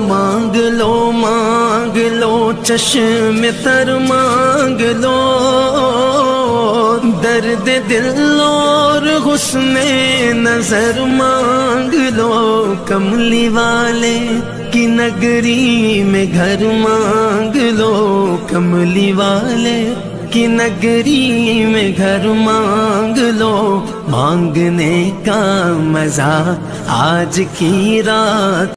مانگ لو مانگ لو، چشم تر مانگ لو۔ درد دل اور حسن نظر مانگ لو۔ کملی والے کی نگری میں گھر مانگ لو۔ کملی والے کی نگری میں گھر مانگ لو۔ مانگنے کا مزہ آج کی رات